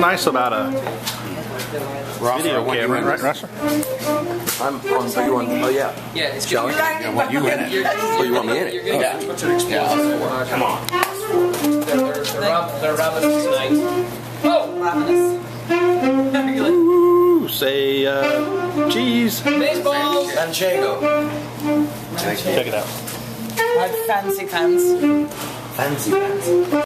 nice about a Ross, video want you camera, right, this. I'm on. So you want? Oh yeah. Yeah, it's Shall good. we? Yeah, want you in it. Oh, you want me in it? You're To Oh, get sweet. Yeah. Come on. they're, they're, they're, rob, they're robbing us tonight. Oh, Ravenous. Ooh, say uh, cheese. baseball. Manchego. Manchego. Check it out. I had fancy pants. Fancy pants.